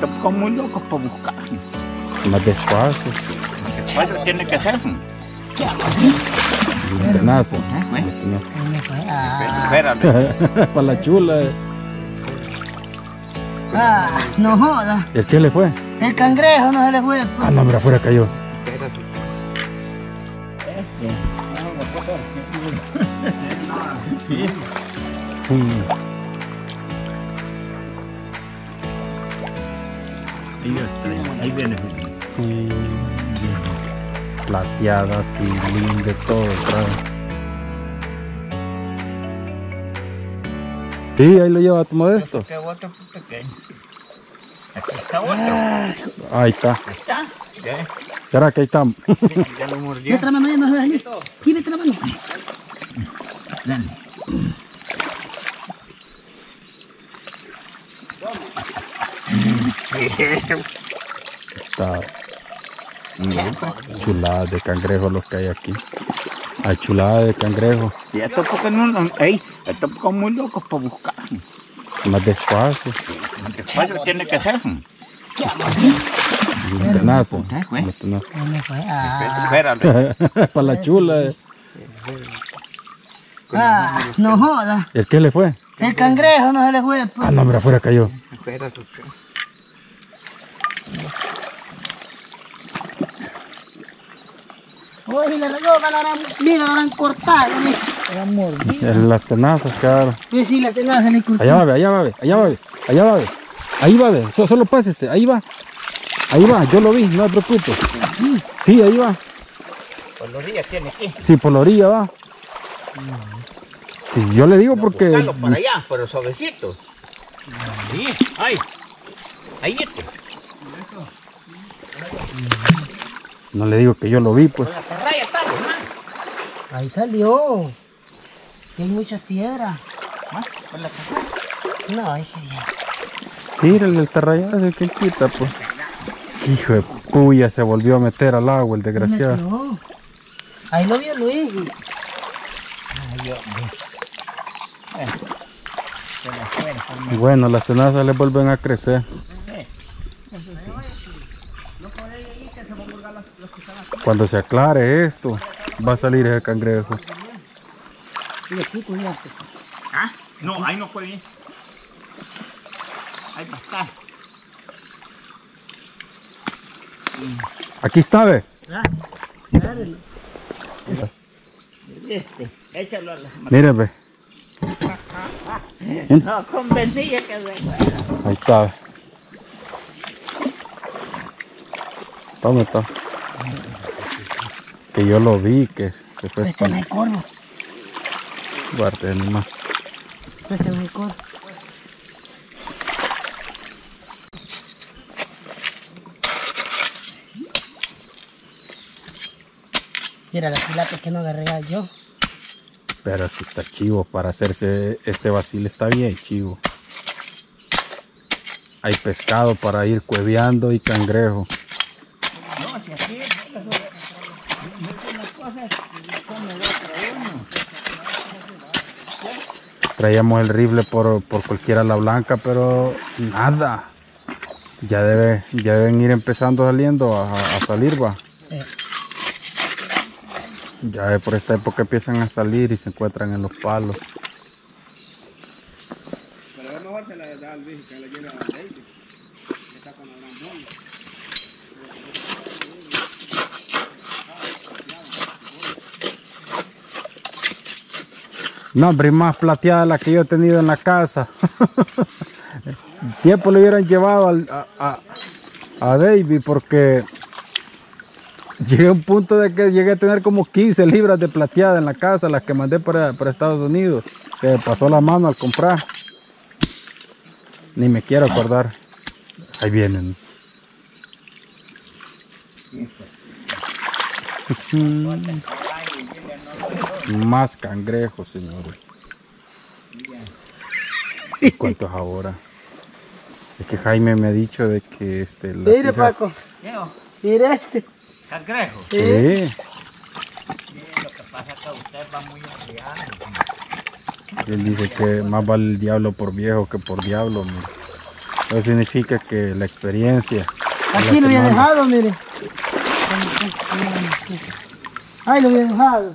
Son muy locos para buscar. Más despacio. Despacio tiene que ser. Un tenazo. ¿Eh? Para la chula. Ah, no joda. ¿Y el qué le fue? El cangrejo no se le fue. Ah, no, hombre, afuera cayó. Mm. Viene. Mm. Plateada, filín, de todo trae. Sí, ahí lo lleva tu modesto. Este otro pequeño. Aquí está otro. Ahí está. Ahí está. ¿Qué? ¿Será que ahí está? Ya lo mordió. Vete la mano, ya no se ve. Aquí, vete la mano. Dale. Está chulada de cangrejo los que hay aquí. Hay chulada de cangrejo. Y esto porque no, no, ey, estos son muy locos para buscar. Más despacio. Despacio tiene que ser. Un tenazo. Un tenazo. Para la chula. eh. ah, no joda. ¿Y el qué le fue? El cangrejo no se le fue. Ah, no, hombre, afuera cayó. Espérate. Oye, le regó, que lo harán, mira, harán harán las tenazas, claro. Ve si la tenaz se le. Allá va, ve, allá va, ve, allá va, ve, allá va, ve. Ahí va, ve. So- solo pásese, ahí va. Ahí va, yo lo vi, no se preocupe. Sí, ahí va. Por los días tiene aquí. Sí, por la orilla va. Sí, yo le digo porque... Para allá, pero suavecito. Sí, ay. Ahí este. No le digo que yo lo vi, pues. Ahí salió. Y hay muchas piedras. ¿Ah? Con la. No, ese día. Tírale el tarrayazo que quita, pues. Hijo de puya, se volvió a meter al agua el desgraciado. Ahí lo vio Luis. Y bueno, las tenazas le vuelven a crecer. Cuando se aclare esto, va a salir ese cangrejo. Y aquí, cuidado. ¿Ah? No, ahí no puede ir. Ahí va a estar. Aquí está, ve. Ah. Este, échalo a la Mire, ve. No, convenía que se Ahí está, ve. ¿Dónde está? Que yo lo vi, que se fue Este espantar. es corvo. Guarde, nomás. Este no es corvo. Mira la tilapia que no agarré yo. Pero aquí está chivo. Para hacerse este vacil está bien chivo. Hay pescado para ir cueveando y cangrejo. No, si aquí una cosa come otra uno. Traíamos el rifle por, por cualquiera la blanca, pero nada. Ya, debe, ya deben ir empezando saliendo a, salir, va. Eh, Ya por esta época empiezan a salir y se encuentran en los palos. Pero. No, hombre, más plateada la que yo he tenido en la casa. Tiempo le hubieran llevado a, a, a David porque llegué a un punto de que llegué a tener como 15 libras de plateada en la casa, las que mandé para, para Estados Unidos, que me pasó la mano al comprar. Ni me quiero acordar. Ahí vienen. Más cangrejos, señores. ¿Y cuánto es ahora? Es que Jaime me ha dicho de que este, las Mire, hijas- Paco. Mira este. cangrejo. Sí, Sí, lo que pasa es que usted va muy él dice que más vale el diablo por viejo que por diablo. mire. Eso significa que la experiencia. Aquí lo había dejado, mire. Ahí lo había dejado.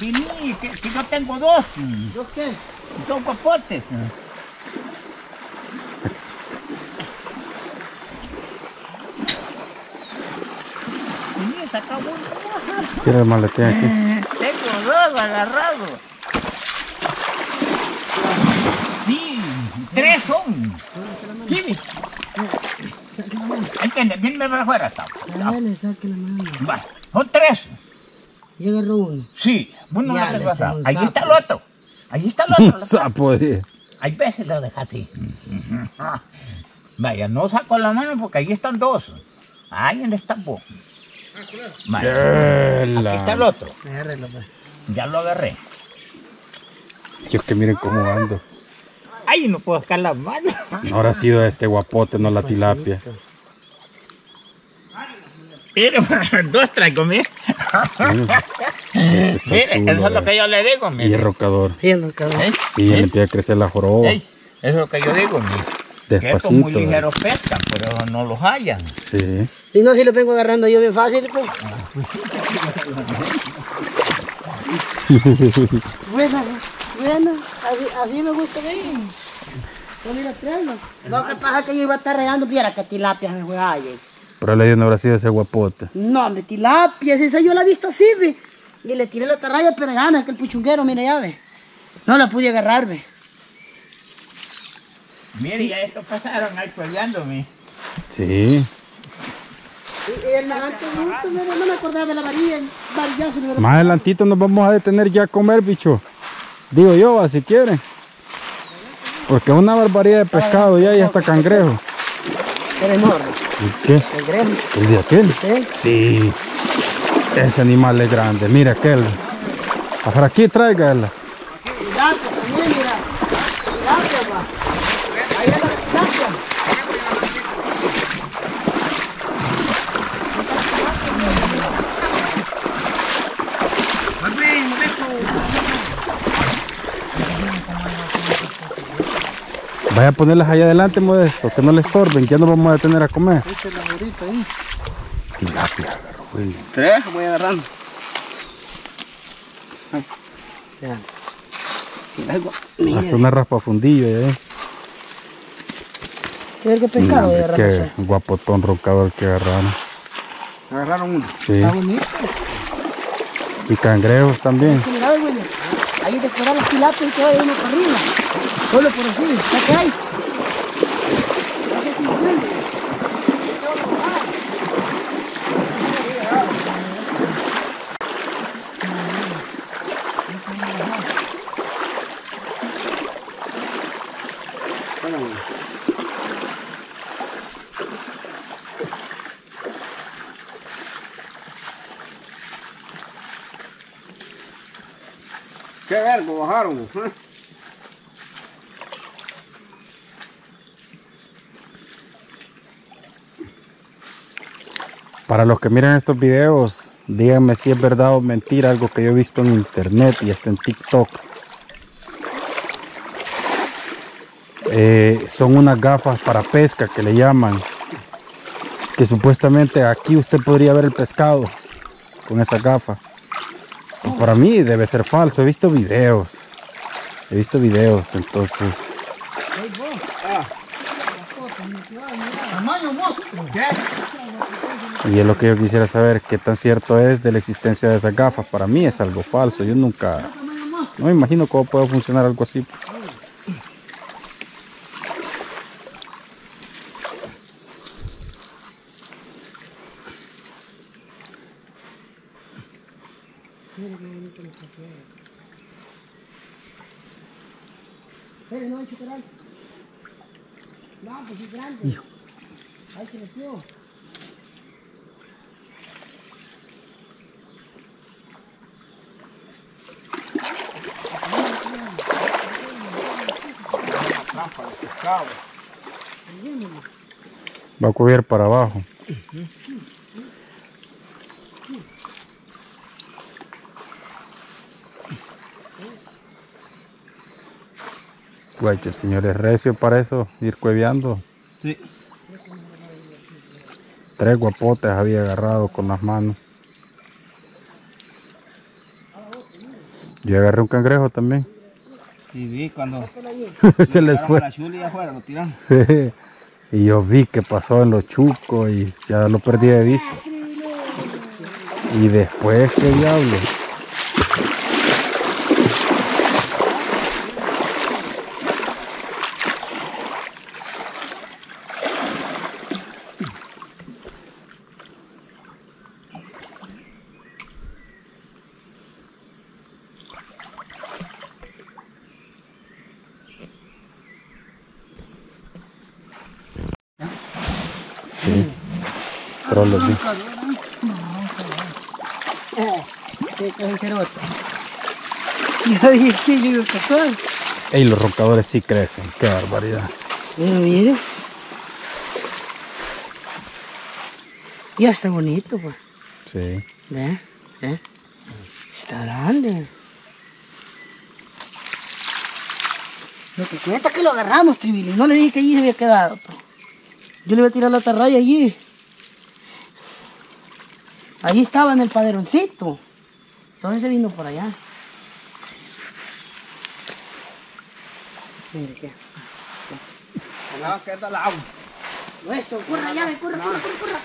Vení, que, que yo tengo dos. ¿Yo qué? Dos papotes. Vení, saca uno. Tira el maletín aquí. Tengo dos agarrados. Sí, tres son. Sí. Entiende, venme para afuera, Tabu. Dale, saque la mano. Va, son tres. Yo agarro uno. Sí, vos no un Ahí está el otro. Ahí está el Un otro. sapo de. Hay veces lo dejas así. Vaya, no saco la mano porque ahí están dos. Ahí en está vos. Vaya, aquí está el otro. Agárrelo, pues. Ya lo agarré. Yo que miren cómo ando. Ay, no puedo sacar la mano. No habrá sido este guapote, no la tilapia. Mire, dos traigo, mire. Mire, chulo, eso es lo eh. que yo le digo, Y es mire. rocador. Viendo el cabrón. ¿Eh? Sí, ¿Eh? le empieza a crecer la joroba. Ey, Eso es lo que yo digo, mire. Que estos muy Despacito. eh. ligeros pescan, pero no los hallan. Sí. Y no, si lo vengo agarrando yo bien fácil, pues. bueno, bueno, así, así me gusta bien. Yo mira, créanlo. Lo que pasa es que yo iba a estar regando, viera que tilapia me fue ayer. Pero le dio no habrá sido ese guapote. No, hombre, tilapia, esa yo la he visto así, ve. Y le tiré la atarraya, pero ya no, es que el puchunguero, mira, ya ve. No la pude agarrar, ve. Mire, ya estos pasaron ahí peleándome. Sí. Me Más adelantito nos vamos a detener ya a comer, bicho. Digo yo, va, si quieren. Porque es una barbaridad de pescado ya y hasta cangrejo. Era ¿Y qué? el grejo, ¿El de aquel? ¿sí? Sí. Ese animal es grande. Mira aquel. Para aquí tráigala. Tilapia también, mira. Tilapia, va. Ahí es la tilapia. Vaya a ponerlas allá adelante, Modesto, que no le estorben, que ya nos vamos a detener a comer. Este es la ahorita ahí. Tilapia, agarró, Willy. Tres, voy agarrando. Ya. Hasta una raspafundillo ¿eh? Mira qué pescado de Qué guapotón roncador que agarraron. Agarraron uno. Sí. Está bonito. Y cangrejos también. Mira, güey. Ahí de esperar las tilapias y que vaya uno para arriba. Solo por así. ¿Ya qué hay? Qué verbo Para los que miran estos videos, díganme si es verdad o mentira algo que yo he visto en internet y hasta en TikTok. Eh, son unas gafas para pesca que le llaman. Que supuestamente aquí usted podría ver el pescado con esas gafas. Pero para mí debe ser falso. He visto videos. He visto videos, entonces. Y es lo que yo quisiera saber, qué tan cierto es de la existencia de esas gafas. Para mí es algo falso. Yo nunca, no me imagino cómo puede funcionar algo así. Eh, no hay chocolate. No, pues es grande. Ahí se metió. Trampa de pescado. Va a cubrir para abajo. Guacho, el señor es recio para eso, ir cueveando. Sí. Tres guapotes había agarrado con las manos. Yo agarré un cangrejo también. Y vi cuando Se les fue. la y afuera lo tiraron. y yo vi que pasó en los chucos y ya lo perdí de vista. Y después, ¿qué diablo? Pero qué cajerota. Yo dije. Ey, los roncadores sí crecen. Qué barbaridad. Pero mire. Ya está bonito, pues. Sí. ¿Ve? ¿Ve? Está grande. Lo que cuenta es que lo agarramos, Trivili. No le dije que allí se había quedado. pues. Yo le iba a tirar la atarraya allí. Allí estaba en el paderoncito. Entonces se vino por allá. Mire qué. No, que está al agua. Esto, corra ya, ve, corra, corra, corra, corra.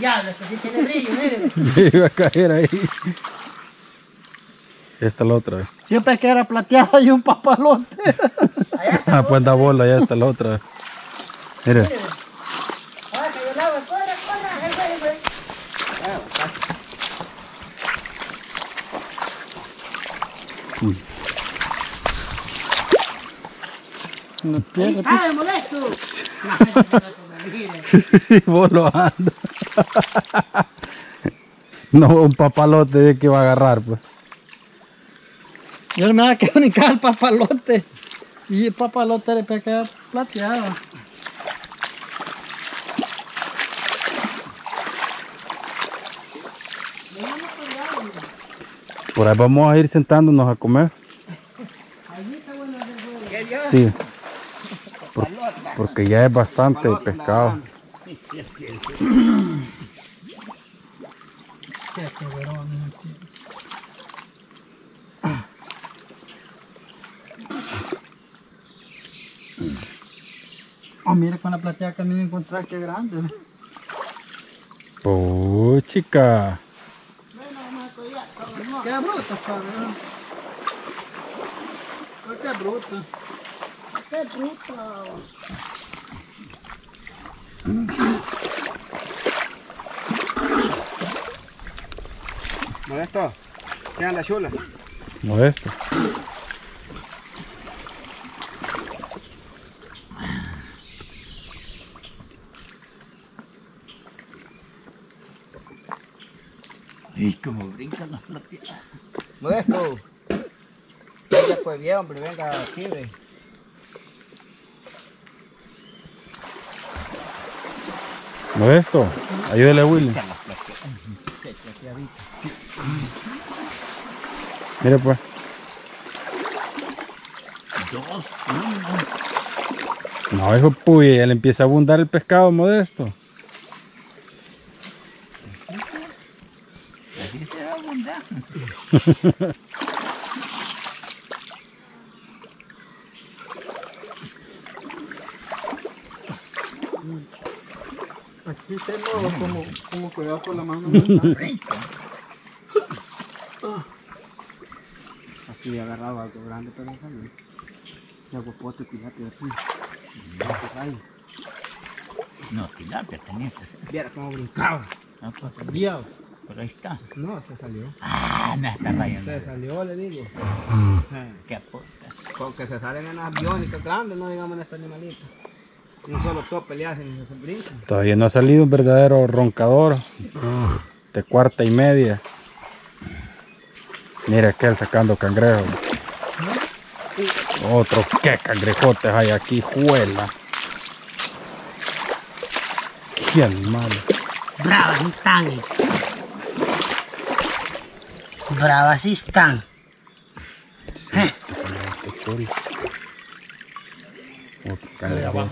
Ya, esto sí tiene brillo, mire. Iba a caer ahí. Esta es la otra. Siempre que era plateada y un papalote. Ah, pues anda bola, ya está la otra. Mire, Ahora cayó el agua, corra, corra, ahí va, ahí va. Ahí está, el modesto. vos lo anda. No, un papalote que va a agarrar, pues. Yo no me va a quedar ni el papalote. Y el papalote le quedar plateado. Por ahí vamos a ir sentándonos a comer. Sí. Por- porque ya es bastante pescado. Oh, mira con la plateada que a mí me encontré que grande. Oh, chica. Qué bruto, cabrón. Qué bruto. Qué bruto. Modesto, ¿qué anda chula? Modesto. Modesto. Venga, pues bien, hombre, venga aquí, ve. Modesto. Ayúdale a Willy. Mire pues. Dos, uno. No, hijo puy, ya le empieza a abundar el pescado modesto. Así se va a abundar. Aquí tengo como, como cuidado con la mano. Aquí agarrado algo grande, pero no sale. Ya guapote, tilapia así. No, tilapia tenía que ser. Viera cómo brincaba. No, pues, Dios. Pero ahí está. No, se salió. Ah, no está rayando. Se salió, le digo. Qué aporta. Con que se salen en biónicas grandes, no digamos en este animalito. Un solo tope le hacen y se brincan. Todavía no ha salido un verdadero roncador de cuarta y media. Mira aquel sacando cangrejos. Otro, qué cangrejotes hay aquí, juela. Qué animal. Bravas están. eh. Sí están. Otro cangrejo.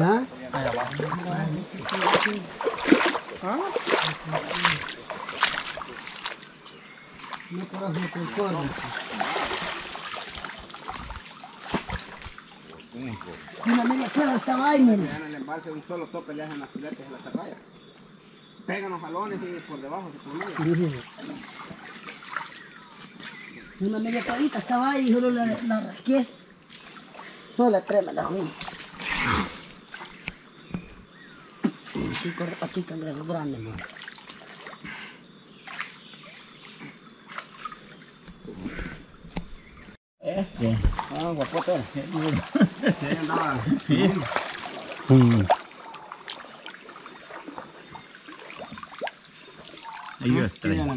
¿Ah? No conoces el coro. Una media cueva estaba ahí, mire. En el embalse un solo tope le hacen las filetes y las atarrayas. Pegan los jalones y por debajo se. Una media cuevita estaba ahí y solo la, la rasqué. No la trema la vi. Aquí corre aquí cangrejo grande, mano. Este. Ah, guapote. Sí,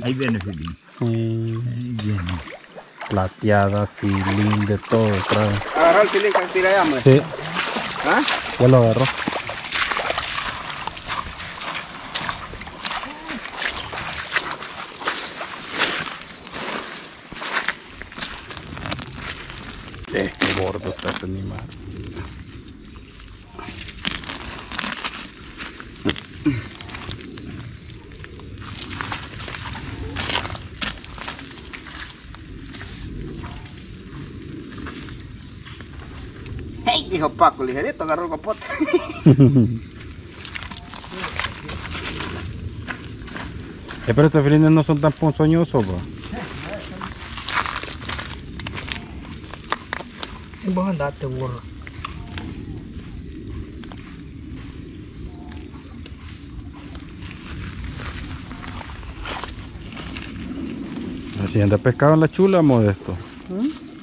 ahí viene Filín. Mm. Ahí viene. Plateada, filín, de todo trae. Agarró el filín que tira allá, hombre. Sí, ¿Ah? ya lo agarró. Eh, qué gordo está ese animal. Dijo Paco, ligerito, agarró el guapote. Eh, pero estos felines no son tan ponzoñosos, va. Vos andate, burro. Así anda pescado en la chula, modesto.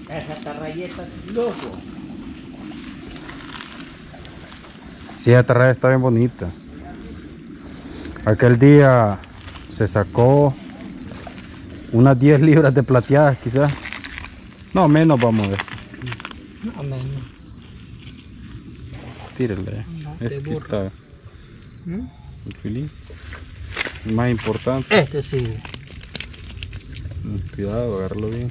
Esa atarrayeta es loco. Sí, esta raya está bien bonita. Aquel día se sacó unas 10 libras de plateadas, quizás. No, menos vamos a ver. No, menos. Tírale. No, Es que está ¿Mm? el filín. Más importante. Este sí. Mm, Cuidado, agarrarlo bien.